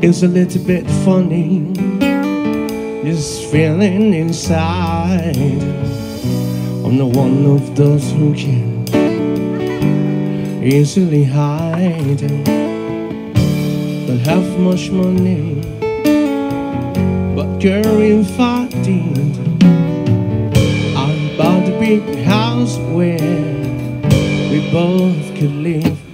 It's a little bit funny, this feeling inside. I'm not one of those who can easily hide. Don't have much money, but girl, if I did, I'd buy the big house where we both could live.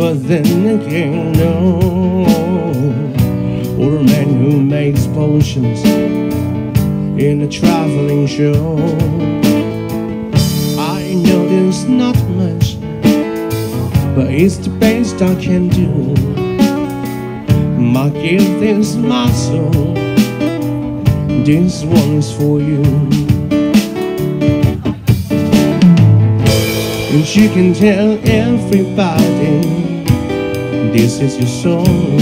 But then again, no. Or a man who makes potions in a traveling show. I know there's not much, but it's the best I can do. My gift is my soul. This one is for you. And you can tell everybody this is your song.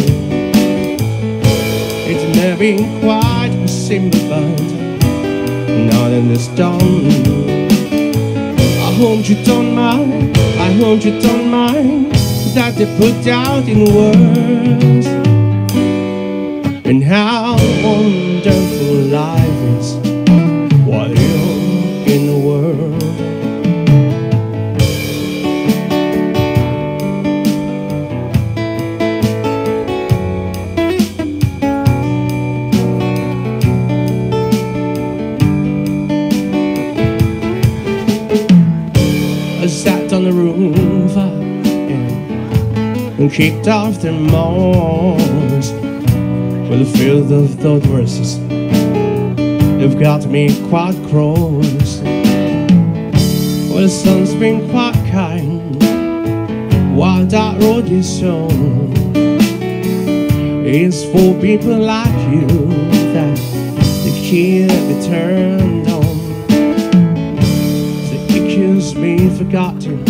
It's never quite simple, but Not in it's done, I hope you don't mind. I hope you don't mind that they put out in words and how on the roof and kicked off the moss with a field of thought verses. They've got me quite cross. Well, the sun's been quite kind while that road is shown. It's for people like you that the key be turned on. Kills me forgotten,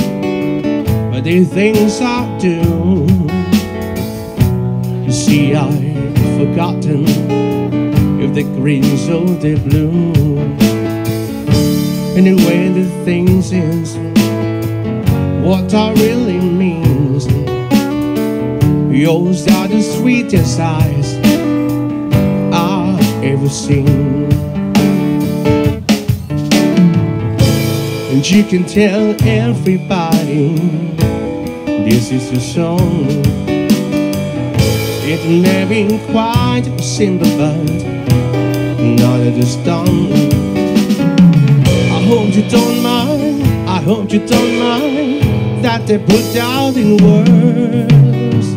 but the things I do. You see, I've forgotten if the green's or the blue. Anyway, the way the things is what I really means. Yours are the sweetest eyes I've ever seen. And you can tell everybody this is your song. It may be quite simple, but now that it's done, I hope you don't mind. I hope you don't mind that they put out in words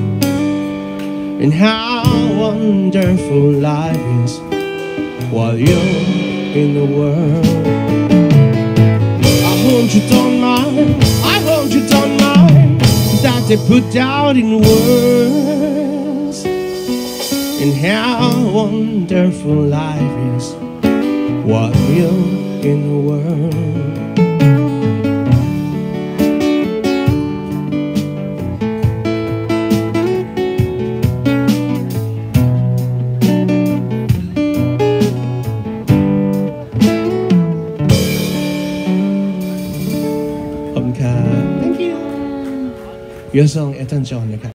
and how wonderful life is while you're in the world. You don't mind. I hope you don't mind that they put out in words and how wonderful life is What you're in the world. 原声一旦降临看。